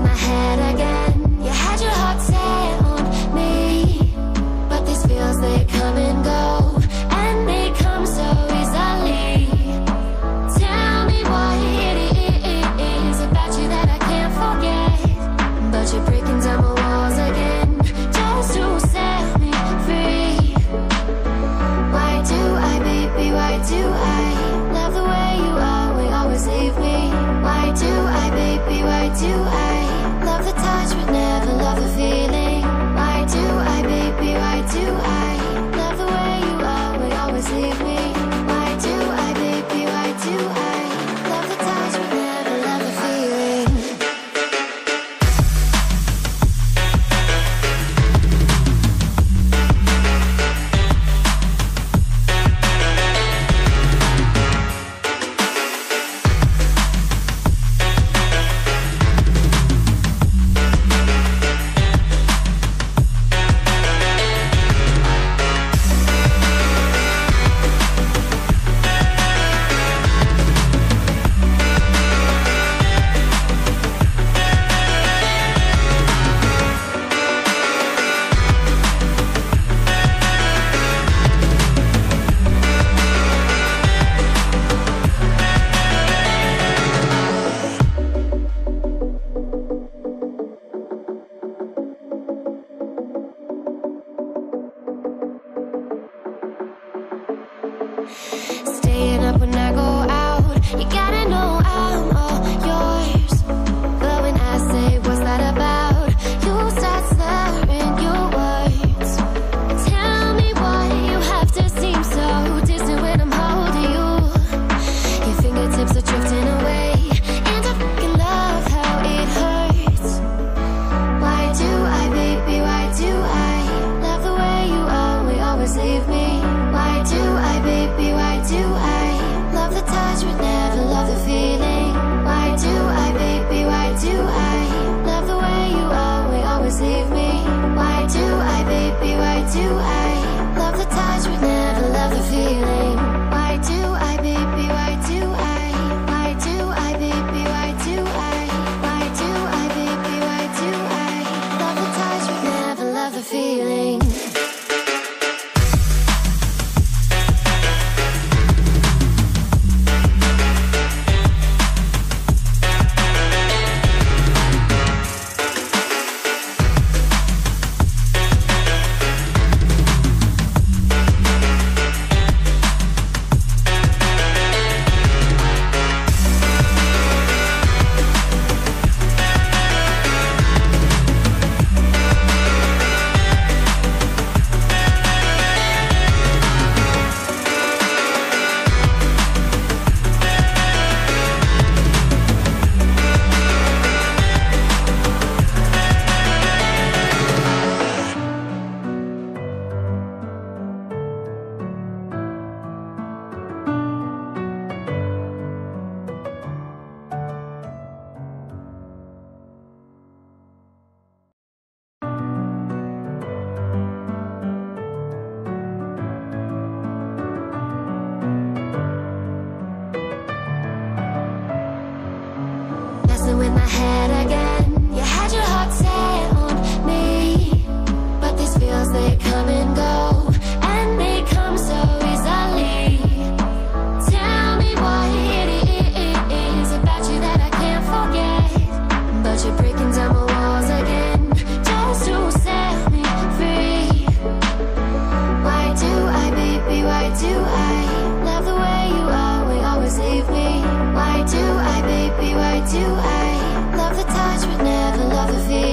My head do I love the touch but never love the feel?